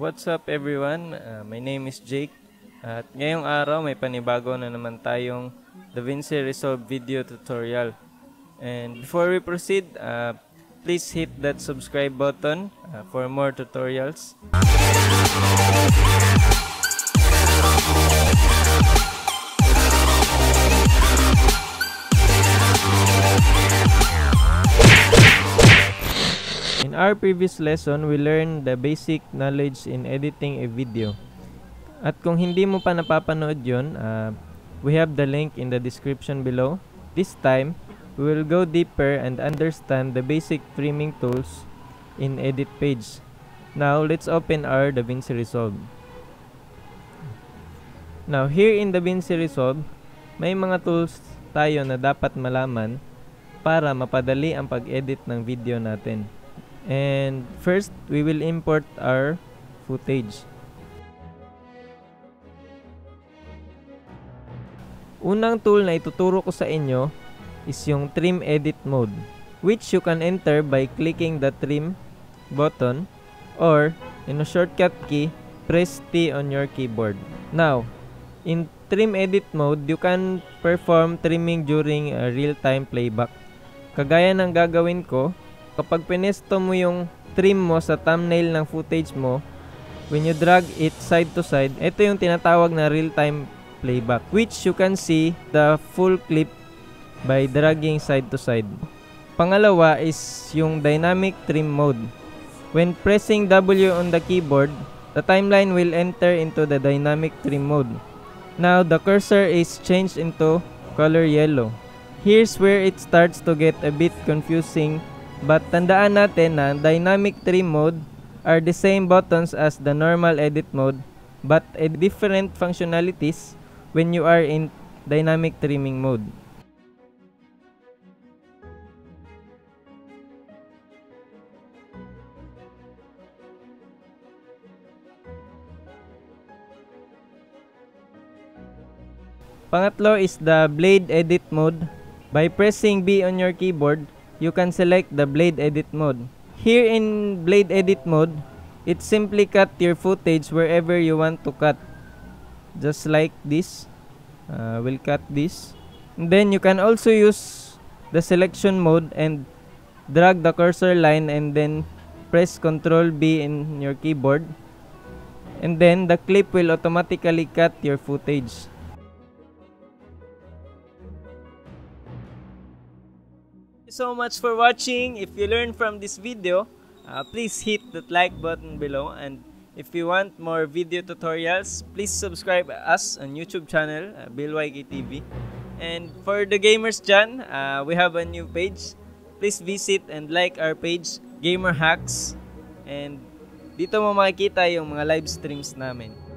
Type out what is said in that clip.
what's up everyone? Uh, my name is Jake. At ngayong araw may panibago na naman tayong DaVinci Resolve video tutorial. And before we proceed, uh, please hit that subscribe button uh, for more tutorials. In our previous lesson, we learned the basic knowledge in editing a video. At kung hindi mo pa napapanood yun, uh, we have the link in the description below. This time, we will go deeper and understand the basic trimming tools in edit page. Now, let's open our DaVinci Resolve. Now, here in DaVinci Resolve, may mga tools tayo na dapat malaman para mapadali ang pag-edit ng video natin. And first, we will import our footage. Unang tool na ituturo ko sa inyo is yung trim edit mode which you can enter by clicking the trim button or in a shortcut key press T on your keyboard. Now, in trim edit mode, you can perform trimming during a real-time playback. Kagaya ng gagawin ko, kapag pinesto mo yung trim mo sa thumbnail ng footage mo, when you drag it side to side, ito yung tinatawag na real-time playback which you can see the full clip by dragging side to side. Pangalawa is yung dynamic trim mode. When pressing W on the keyboard, the timeline will enter into the dynamic trim mode. Now the cursor is changed into color yellow. Here's where it starts to get a bit confusing but tandaan natin na dynamic trim mode are the same buttons as the normal edit mode but a different functionalities when you are in dynamic trimming mode. Pangatlo is the blade edit mode. By pressing B on your keyboard, you can select the blade edit mode. Here in blade edit mode, it simply cut your footage wherever you want to cut. Just like this. Uh, we'll cut this. And then you can also use the selection mode and drag the cursor line and then press ctrl B in your keyboard. And then the clip will automatically cut your footage you so much for watching if you learned from this video uh, please hit that like button below and if you want more video tutorials, please subscribe us on YouTube channel, uh, Bill TV. And for the gamers dyan, uh, we have a new page. Please visit and like our page, Gamer Hacks. And dito mo makikita yung mga live streams namin.